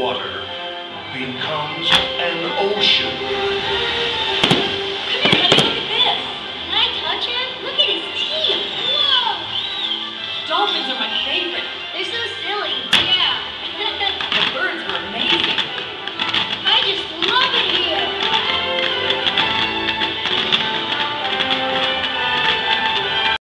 water becomes